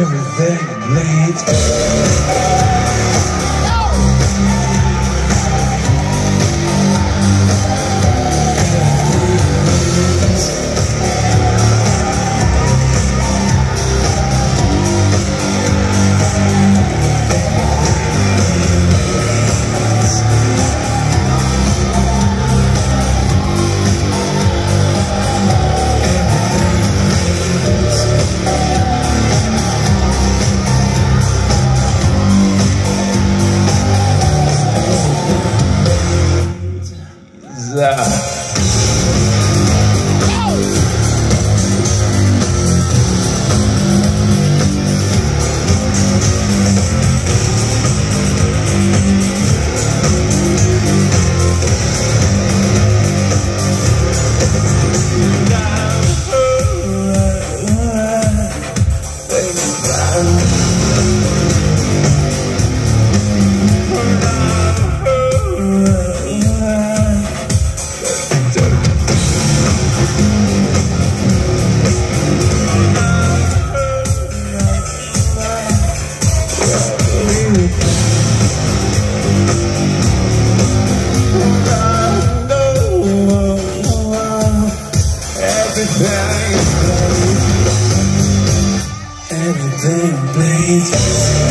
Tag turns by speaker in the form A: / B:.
A: everything bleeds. Everything